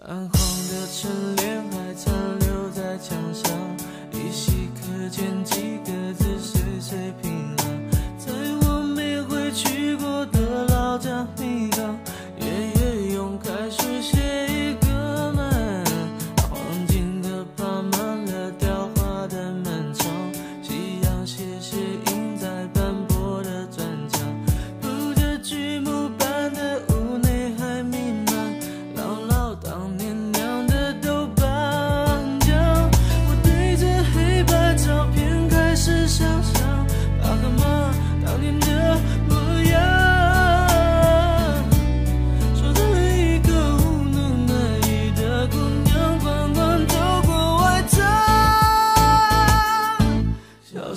泛黄的春联还残留在墙上依稀可见几个字岁岁平安在我没回去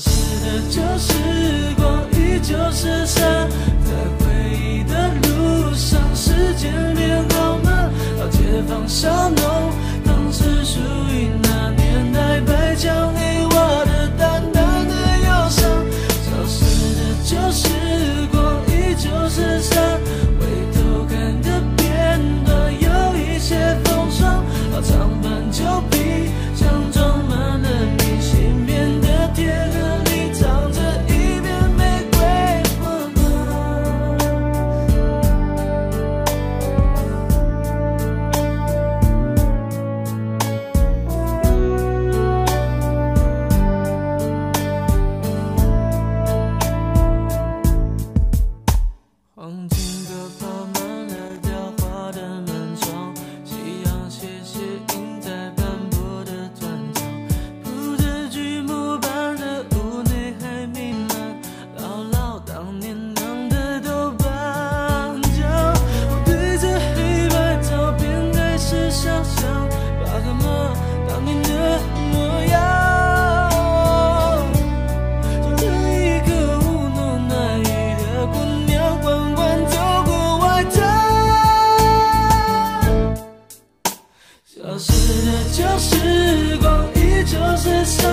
是的，旧时光依旧是沙，在回忆的路上，时间变好慢？老街方向。就是的旧时光，依旧是。